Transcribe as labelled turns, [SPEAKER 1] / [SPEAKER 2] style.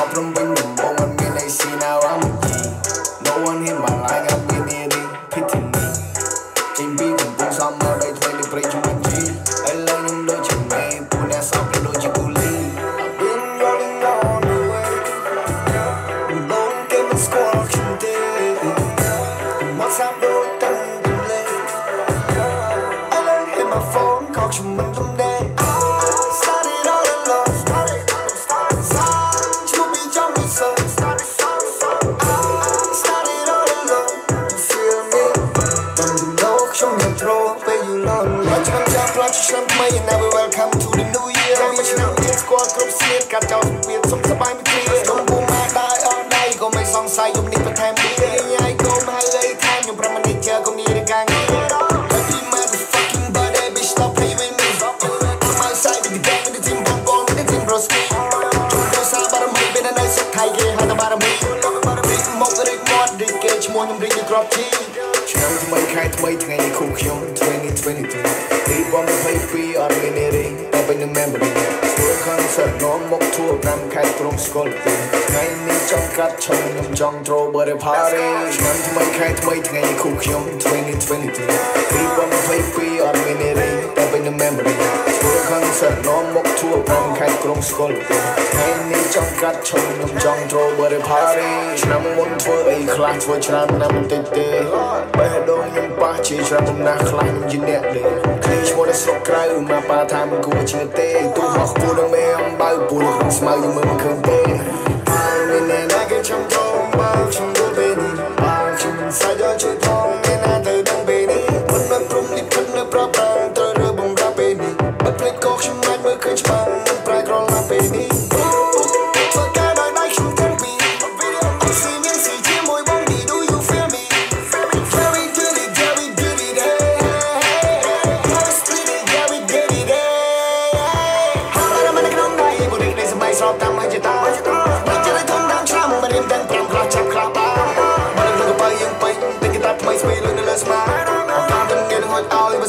[SPEAKER 1] មកព្រំវិញដំបងមិនមានអីស៊ីណាវ៉ាមកជី No one hit my line អត់មាននារី pity me ចេញពីកំពង់សំមកដីថ្មីនេះព្រៃជាមួយជីឥឡូវខ្ញុំដូចជាមេពូអ្នកសោកដូចជាគូលី I've been rolling on the way បងគេមិនស្គាល់ខ្ញុំទេមកសាប់ដូចតាំងទម្លេ I learned hit my phone ខកខ្ញុំមិនទំ ពេលយូរឡងមកឆ្នាំចាស់ផ្លាស់ឆ្នាំថ្មី and now we welcome to the new year ចាំមកឆ្នាំទៀតស្គាល់គ្រប់ស្នៀតកាត់ចោលសម្ពាធសុំសប្បាយមិនគ្រាខ្ញុំពុំមកដែរអត់ដៃក៏មិនសង្ស័យយប់នេះបន្ថែមទៀតញ៉ៃក៏មកហើយអីថែមខ្ញុំប្រមាណនេះជើក៏មានការងារ Happy motherfucking birthday bitch stop playing with me I'm outside with the gang with the team bong bong with the team broski ជួយទៅសារបារមីពេលនៅសុខថៃគេហៅថាបារមីរីកមករីកមករីកគេឈ្មោះខ្ញុំរីកដូចក្របជី ឆ្នាំថ្មីខែថ្មីថ្ងៃនេះគូខ្ញុំ2022ទីបំ22អត់មាននារីតែពេញនឹង memory ធ្វើ concert នាំមកทั่វតាមខេត្តក្រុងស្គាល់ពីថ្ងៃនេះចង់កាត់ឈុំខ្ញុំចង់ throw birthday party ឆ្នាំថ្មីខែថ្មីថ្ងៃនេះគូខ្ញុំ2022ទីបំ22អត់មាននារីតែពេញនឹង memory ធ្វើ concert នាំមកทั่វតាមខេត្តក្រុងស្គាល់ពីថ្ងៃនេះចង់កាត់ឈុំខ្ញុំចង់ throw birthday party ឆ្នាំមុនធ្វើអីខ្លះធ្វើច្រើនណាស់មិនតិចទេបេះដូងខ្ញុំប៉ះជាច្រើនបំណាស់ខ្លះខ្ញុំជាអ្នកលេងគ្នាឈ្មោះនៅស្រុកក្រៅមកប៉ាថាមិនគួរជឿទេទូមកខ្ពស់នឹងមេអំបៅពូនក្នុងស្មៅយើងមើលមិនឃើញទេ ពីលើនៅលើស្មាអកាទាំងគេនឹងហត់ឲ្យ